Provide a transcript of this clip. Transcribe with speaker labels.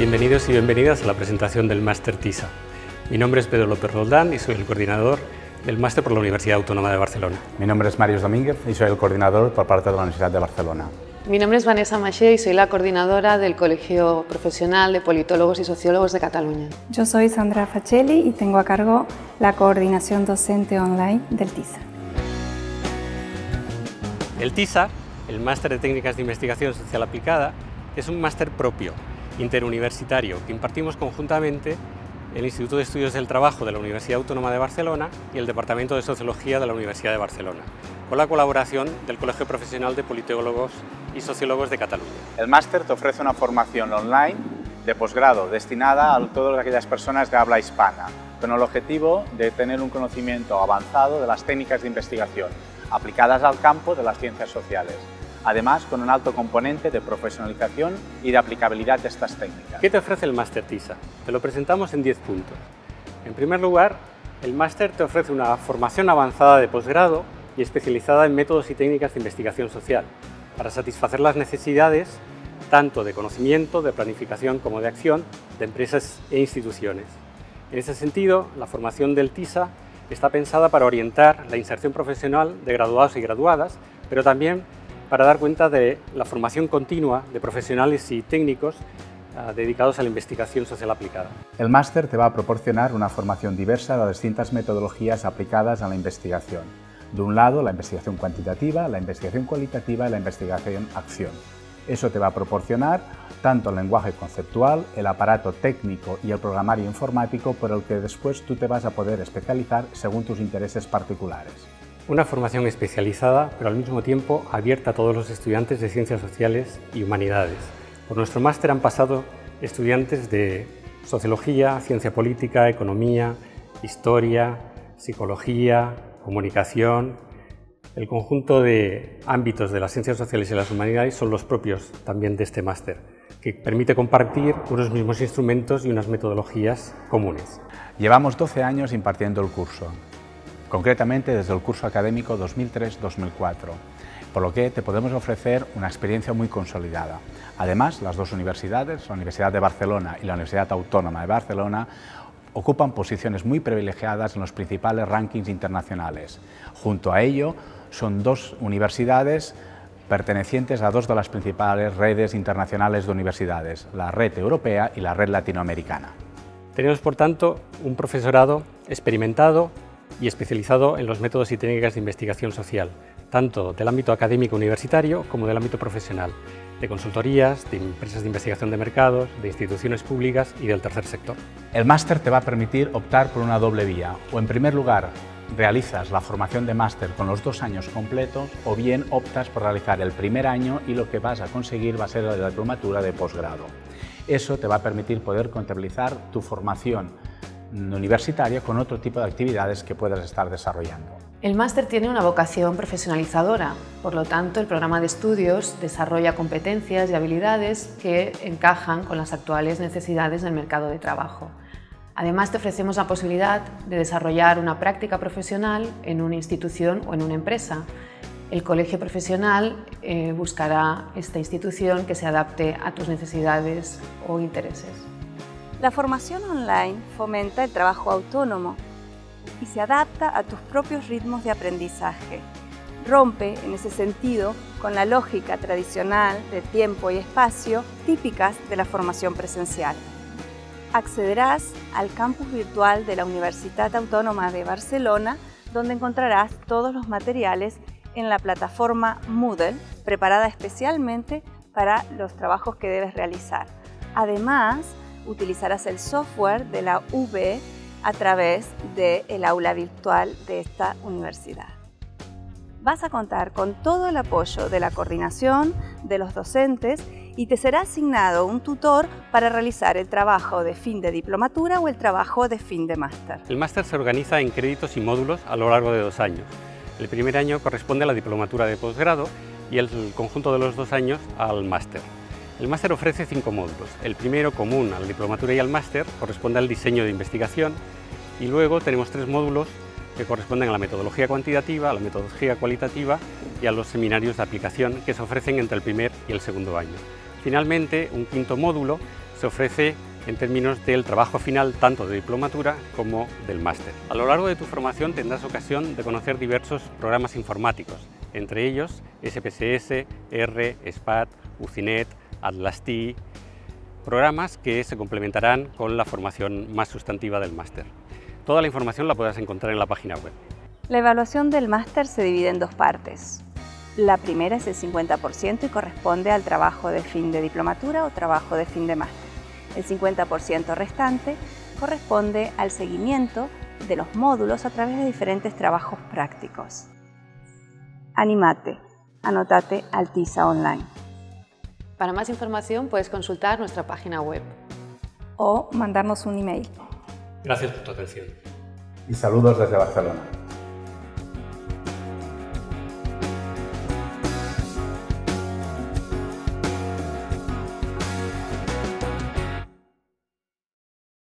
Speaker 1: Bienvenidos y bienvenidas a la presentación del Máster TISA. Mi nombre es Pedro López Roldán y soy el coordinador del Máster por la Universidad Autónoma de Barcelona.
Speaker 2: Mi nombre es Marius Domínguez y soy el coordinador por parte de la Universidad de Barcelona.
Speaker 3: Mi nombre es Vanessa Maché y soy la coordinadora del Colegio Profesional de Politólogos y Sociólogos de Cataluña.
Speaker 4: Yo soy Sandra Facelli y tengo a cargo la coordinación docente online del TISA.
Speaker 1: El TISA, el Máster de Técnicas de Investigación Social Aplicada, es un máster propio, interuniversitario, que impartimos conjuntamente el Instituto de Estudios del Trabajo de la Universidad Autónoma de Barcelona y el Departamento de Sociología de la Universidad de Barcelona, con la colaboración del Colegio Profesional de Politólogos y Sociólogos de Cataluña.
Speaker 2: El máster te ofrece una formación online de posgrado destinada a todas aquellas personas de habla hispana, con el objetivo de tener un conocimiento avanzado de las técnicas de investigación aplicadas al campo de las ciencias sociales además con un alto componente de profesionalización y de aplicabilidad de estas técnicas.
Speaker 1: ¿Qué te ofrece el Máster TISA? Te lo presentamos en 10 puntos. En primer lugar, el máster te ofrece una formación avanzada de posgrado y especializada en métodos y técnicas de investigación social, para satisfacer las necesidades tanto de conocimiento, de planificación como de acción de empresas e instituciones. En ese sentido, la formación del TISA está pensada para orientar la inserción profesional de graduados y graduadas, pero también para dar cuenta de la formación continua de profesionales y técnicos ah, dedicados a la investigación social aplicada.
Speaker 2: El máster te va a proporcionar una formación diversa de distintas metodologías aplicadas a la investigación. De un lado, la investigación cuantitativa, la investigación cualitativa y la investigación acción. Eso te va a proporcionar tanto el lenguaje conceptual, el aparato técnico y el programario informático por el que después tú te vas a poder especializar según tus intereses particulares.
Speaker 1: Una formación especializada, pero al mismo tiempo abierta a todos los estudiantes de Ciencias Sociales y Humanidades. Por nuestro máster han pasado estudiantes de Sociología, Ciencia Política, Economía, Historia, Psicología, Comunicación. El conjunto de ámbitos de las Ciencias Sociales y las Humanidades son los propios también de este máster, que permite compartir unos mismos instrumentos y unas metodologías comunes.
Speaker 2: Llevamos 12 años impartiendo el curso concretamente desde el curso académico 2003-2004, por lo que te podemos ofrecer una experiencia muy consolidada. Además, las dos universidades, la Universidad de Barcelona y la Universidad Autónoma de Barcelona, ocupan posiciones muy privilegiadas en los principales rankings internacionales. Junto a ello, son dos universidades pertenecientes a dos de las principales redes internacionales de universidades, la red europea y la red latinoamericana.
Speaker 1: Tenemos, por tanto, un profesorado experimentado, y especializado en los métodos y técnicas de investigación social, tanto del ámbito académico universitario como del ámbito profesional, de consultorías, de empresas de investigación de mercados, de instituciones públicas y del tercer sector.
Speaker 2: El máster te va a permitir optar por una doble vía, o en primer lugar realizas la formación de máster con los dos años completos o bien optas por realizar el primer año y lo que vas a conseguir va a ser la diplomatura de posgrado. Eso te va a permitir poder contabilizar tu formación universitaria con otro tipo de actividades que puedas estar desarrollando.
Speaker 3: El máster tiene una vocación profesionalizadora, por lo tanto el programa de estudios desarrolla competencias y habilidades que encajan con las actuales necesidades del mercado de trabajo. Además te ofrecemos la posibilidad de desarrollar una práctica profesional en una institución o en una empresa. El colegio profesional eh, buscará esta institución que se adapte a tus necesidades o intereses.
Speaker 4: La formación online fomenta el trabajo autónomo y se adapta a tus propios ritmos de aprendizaje. Rompe, en ese sentido, con la lógica tradicional de tiempo y espacio típicas de la formación presencial. Accederás al campus virtual de la Universidad Autónoma de Barcelona, donde encontrarás todos los materiales en la plataforma Moodle, preparada especialmente para los trabajos que debes realizar. Además, utilizarás el software de la UB a través del aula virtual de esta universidad. Vas a contar con todo el apoyo de la coordinación, de los docentes y te será asignado un tutor para realizar el trabajo de fin de diplomatura o el trabajo de fin de máster.
Speaker 1: El máster se organiza en créditos y módulos a lo largo de dos años. El primer año corresponde a la diplomatura de posgrado y el conjunto de los dos años al máster. El máster ofrece cinco módulos. El primero, común a la diplomatura y al máster, corresponde al diseño de investigación y luego tenemos tres módulos que corresponden a la metodología cuantitativa, a la metodología cualitativa y a los seminarios de aplicación que se ofrecen entre el primer y el segundo año. Finalmente, un quinto módulo se ofrece en términos del trabajo final tanto de diplomatura como del máster. A lo largo de tu formación tendrás ocasión de conocer diversos programas informáticos, entre ellos SPSS, R, SPAT, UCINET, ATLAS-T, programas que se complementarán con la formación más sustantiva del máster. Toda la información la podrás encontrar en la página web.
Speaker 4: La evaluación del máster se divide en dos partes. La primera es el 50% y corresponde al trabajo de fin de diplomatura o trabajo de fin de máster. El 50% restante corresponde al seguimiento de los módulos a través de diferentes trabajos prácticos. Animate, anotate Altiza Online.
Speaker 3: Para más información puedes consultar nuestra página web
Speaker 4: o mandarnos un email.
Speaker 1: Gracias por tu atención.
Speaker 2: Y saludos desde Barcelona.